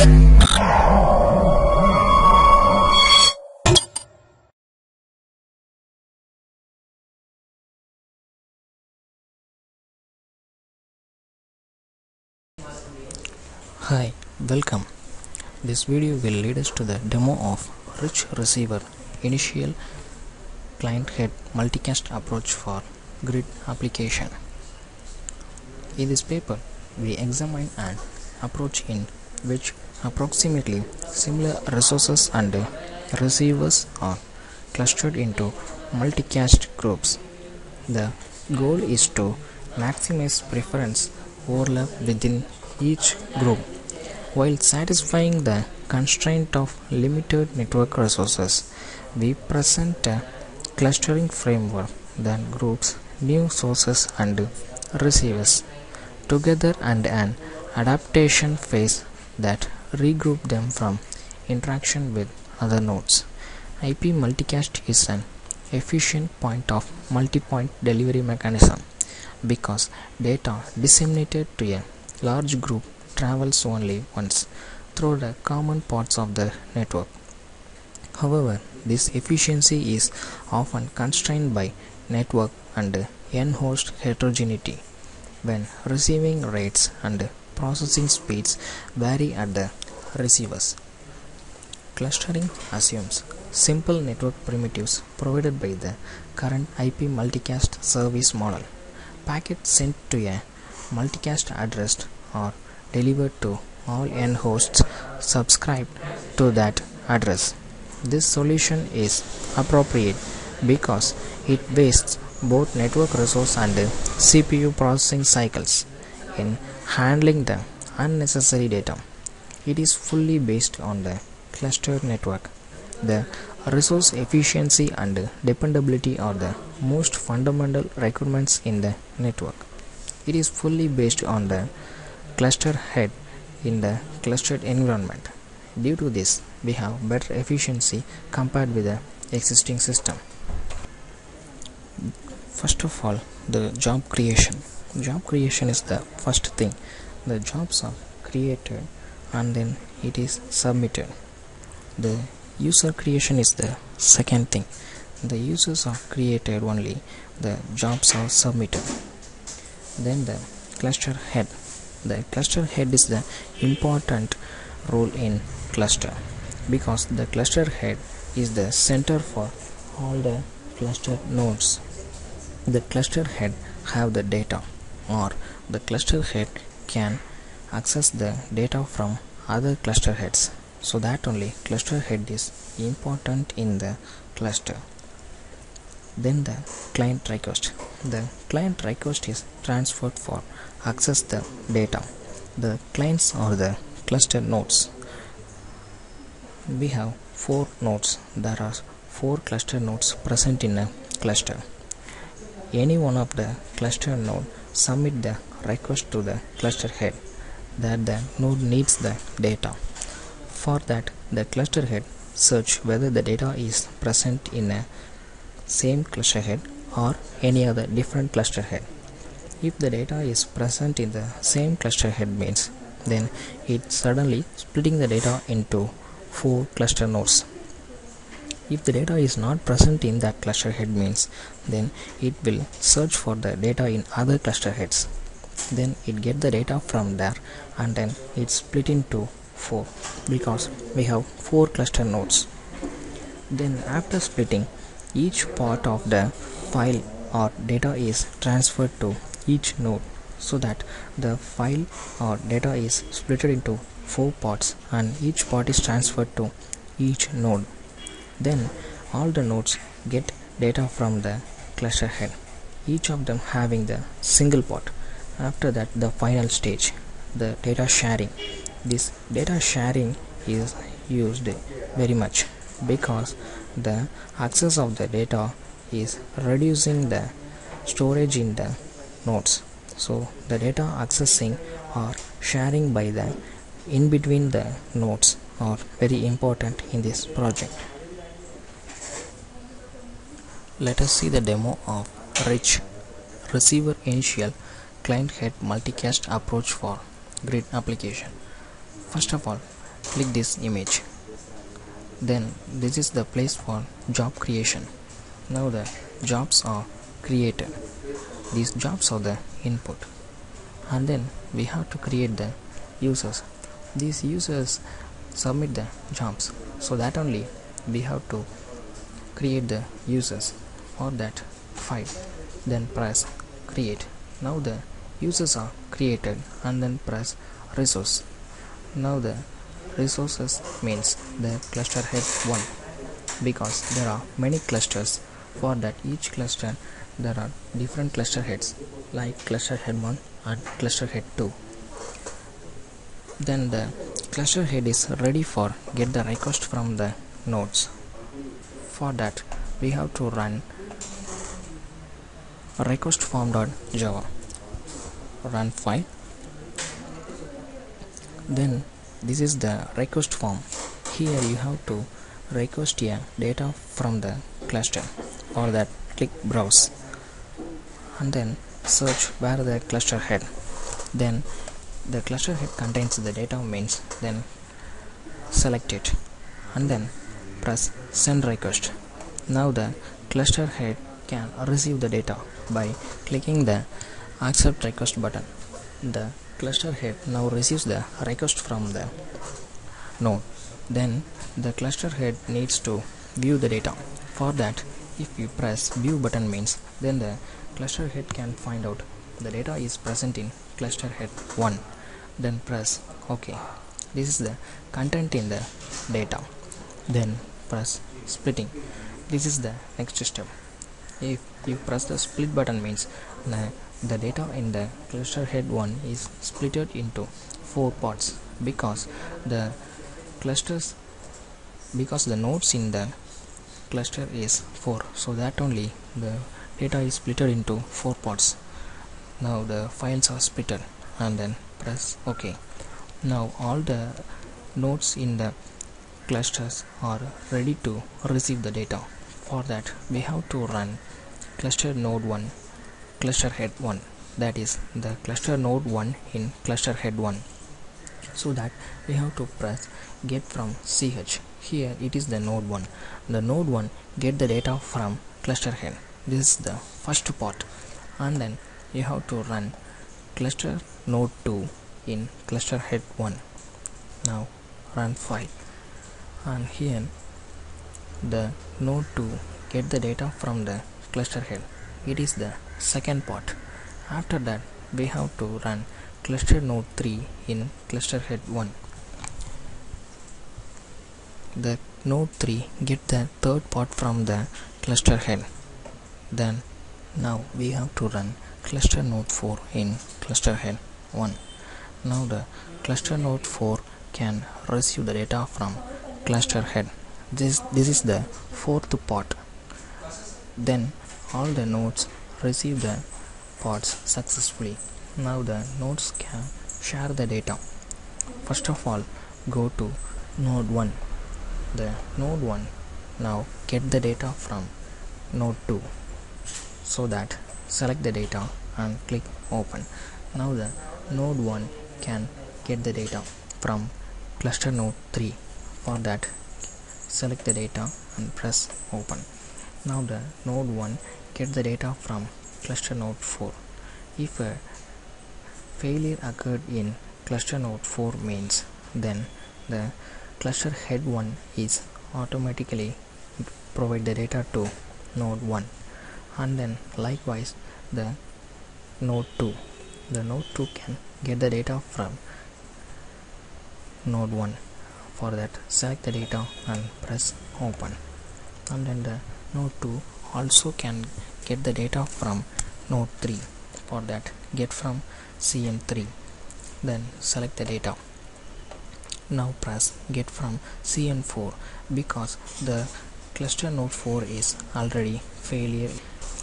Hi, welcome. This video will lead us to the demo of Rich Receiver Initial Client Head Multicast Approach for Grid Application. In this paper, we examine an approach in which approximately similar resources and receivers are clustered into multicast groups. The goal is to maximize preference overlap within each group while satisfying the constraint of limited network resources. We present a clustering framework that groups new sources and receivers together and an adaptation phase that regroup them from interaction with other nodes. IP multicast is an efficient point of multi-point delivery mechanism because data disseminated to a large group travels only once through the common parts of the network. However, this efficiency is often constrained by network and end host heterogeneity when receiving rates and processing speeds vary at the receivers. Clustering assumes simple network primitives provided by the current IP multicast service model. Packets sent to a multicast addressed are delivered to all end hosts subscribed to that address. This solution is appropriate because it wastes both network resource and CPU processing cycles in handling the unnecessary data. It is fully based on the clustered network. The resource efficiency and dependability are the most fundamental requirements in the network. It is fully based on the cluster head in the clustered environment. Due to this, we have better efficiency compared with the existing system. First of all, the job creation. Job creation is the first thing. The jobs are created and then it is submitted. The user creation is the second thing. The users are created only, the jobs are submitted. Then the cluster head the cluster head is the important role in cluster because the cluster head is the center for all the cluster nodes the cluster head have the data or the cluster head can access the data from other cluster heads so that only cluster head is important in the cluster. Then the client request. The client request is transferred for access the data. The clients are the cluster nodes. We have four nodes. There are four cluster nodes present in a cluster. Any one of the cluster node submit the request to the cluster head that the node needs the data. For that the cluster head search whether the data is present in a same cluster head or any other different cluster head. If the data is present in the same cluster head means then it suddenly splitting the data into four cluster nodes. If the data is not present in that cluster head means then it will search for the data in other cluster heads then it get the data from there and then it split into four because we have four cluster nodes. Then after splitting each part of the file or data is transferred to each node so that the file or data is split into four parts and each part is transferred to each node. Then all the nodes get data from the cluster head each of them having the single part after that the final stage the data sharing. This data sharing is used very much because the access of the data is reducing the storage in the nodes. So the data accessing or sharing by the in between the nodes are very important in this project. Let us see the demo of rich receiver initial client head multicast approach for grid application. First of all click this image. Then this is the place for job creation. Now the jobs are created. These jobs are the input. And then we have to create the users. These users submit the jobs. So that only we have to create the users for that file. Then press create now the users are created and then press resource. Now the resources means the cluster head 1 because there are many clusters. For that each cluster there are different cluster heads like cluster head 1 and cluster head 2 then the cluster head is ready for get the request from the nodes. For that we have to run request form.java run file. Then this is the request form. Here you have to request a data from the cluster for that click browse. And then search where the cluster head. Then the cluster head contains the data means then select it. And then press send request. Now the cluster head can receive the data by clicking the accept request button. The cluster head now receives the request from the node. Then the cluster head needs to view the data. For that if you press view button means then the cluster head can find out the data is present in cluster head 1 then press ok. This is the content in the data. Then press splitting. This is the next step if you press the split button means the, data in the cluster head 1 is splitted into four parts because the clusters because the nodes in the cluster is 4 so that only the data is splitted into four parts now the files are splitted and then press ok. Now all the nodes in the clusters are ready to receive the data for that we have to run cluster node 1 cluster head 1 that is the cluster node 1 in cluster head 1 so that we have to press get from ch here it is the node 1 the node 1 get the data from cluster head. This is the first part. And then you have to run cluster node 2 in cluster head 1 now run file. And here the node to get the data from the cluster head. It is the second part. After that we have to run cluster node 3 in cluster head 1 the node 3 get the third part from the cluster head. Then now we have to run cluster node 4 in cluster head 1 now the cluster node 4 can receive the data from cluster head this this is the fourth part. Then all the nodes receive the parts successfully. Now the nodes can share the data. First of all go to node 1 the node 1 now get the data from node 2 so that select the data and click open. Now the node 1 can get the data from cluster node 3 for that select the data and press open. Now the node 1 get the data from cluster node 4 if a failure occurred in cluster node 4 means then the cluster head 1 is automatically provide the data to node 1 and then likewise the node 2 the node 2 can get the data from node 1 for that. Select the data and press open. And then the node 2 also can get the data from node 3 for that get from cn3 then select the data. Now press get from cn4 because the cluster node 4 is already failure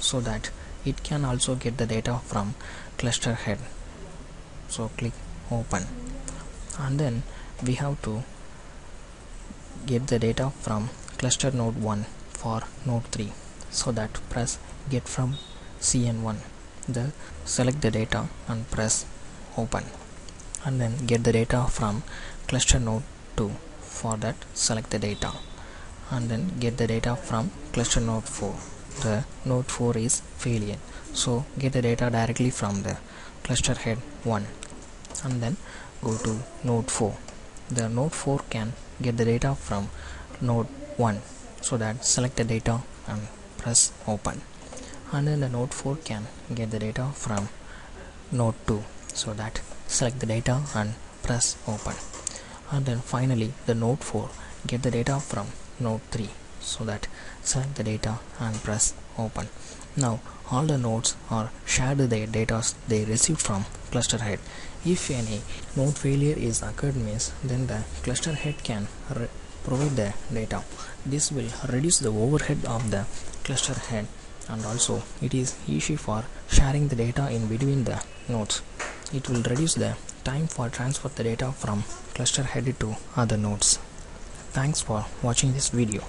so that it can also get the data from cluster head. So click open. And then we have to get the data from cluster node 1 for node 3 so that press get from cn1 the select the data and press open. And then get the data from cluster node 2 for that select the data. And then get the data from cluster node 4 the node 4 is failure. So get the data directly from the cluster head 1 and then go to node 4 the node 4 can get the data from node 1 so that select the data and press open. And then the node 4 can get the data from node 2 so that select the data and press open. And then finally the node 4 get the data from node 3 so that select the data and press open. Now all the nodes are shared their data they received from cluster head if any node failure is occurred means then the cluster head can provide the data. This will reduce the overhead of the cluster head and also it is easy for sharing the data in between the nodes. It will reduce the time for transfer the data from cluster head to other nodes. Thanks for watching this video